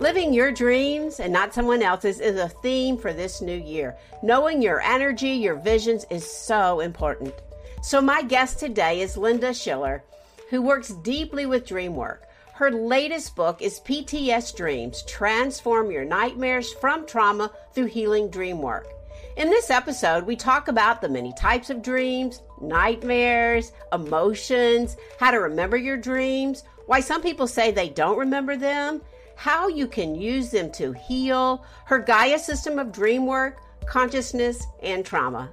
Living your dreams and not someone else's is a theme for this new year. Knowing your energy, your visions is so important. So, my guest today is Linda Schiller, who works deeply with dream work. Her latest book is PTS Dreams Transform Your Nightmares from Trauma Through Healing Dream Work. In this episode, we talk about the many types of dreams, nightmares, emotions, how to remember your dreams, why some people say they don't remember them how you can use them to heal her Gaia system of dream work, consciousness, and trauma.